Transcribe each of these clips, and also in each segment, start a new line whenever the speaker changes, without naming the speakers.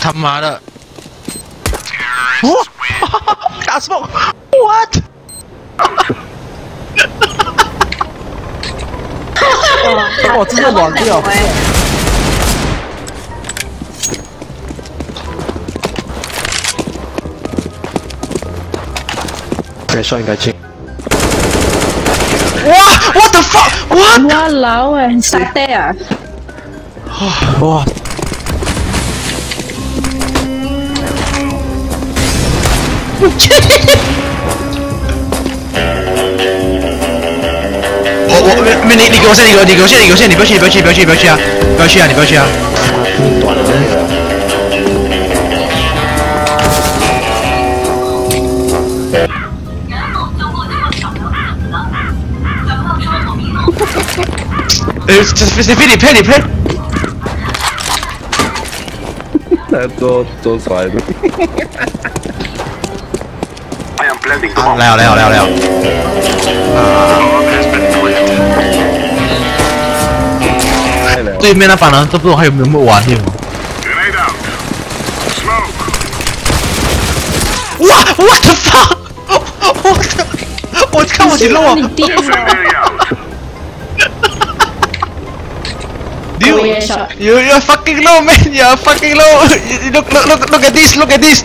他妈的！哇！打什么？What？
我直接软掉。
可 以算应该进。
哇！What the fuck？What？
哇老诶，晒地啊！
哇！
我我没你你给我线，你给我你给我线，你给我线，你不要去，你不要去，不要去，不要去啊！不要去啊！你不要去啊！
短了那个。
呃，这这飞你拍你拍，
那做做出来的。
啊来哦来哦来哦来哦！对面那帮人都不知道还有没有没有玩的。哇！What the fuck！我靠！我看我几漏啊！！You,
Oh,
you, you're fucking low, man. You're fucking low. Look, look, look, look at this. Look at this.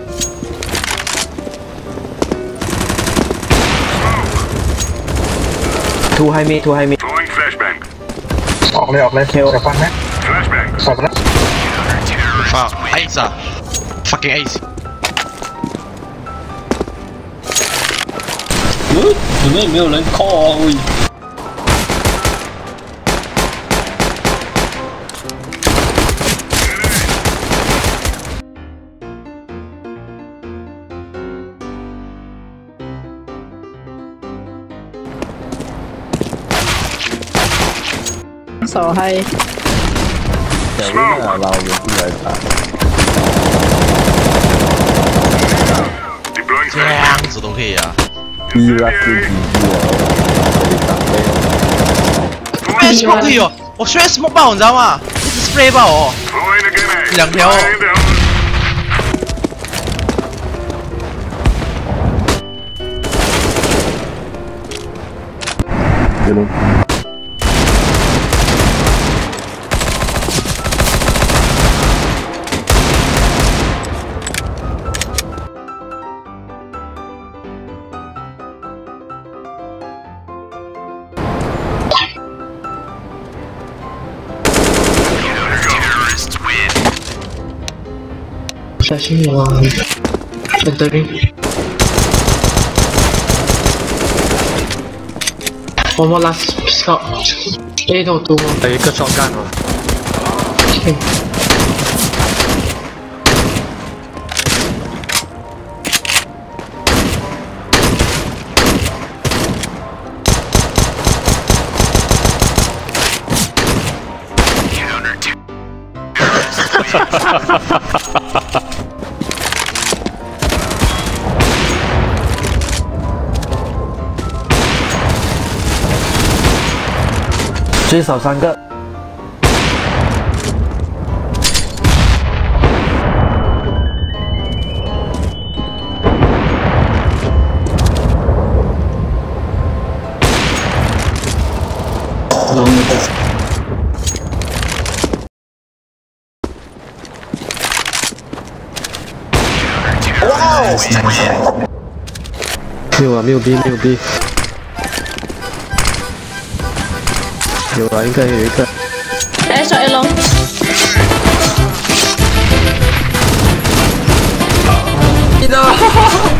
two high
me,
two high me.
Throwing flashbang.
Off me, off me, kill.
Flashbang.
Flashbang. Stop it.
Fuck, ace. -er. Fucking ace.
你们有没有人 call 啊？
手嗨。小兵来了，我们来
打。
这样子都可以啊！
你拉！
可以打。我虽然什么爆，你知道吗？一直 spray 爆哦，两条。
小心点啊！等这边，我们拿少，A 头多，还有一个照干了。Ha! 最少三个。哇哦没有啊，没有 B，没有 B。有一个有一个。
来小黑龙。
你的。哈哈哈。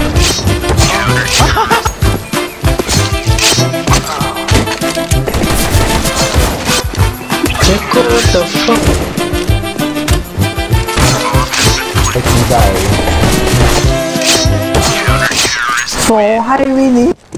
这个的。
So high, ini.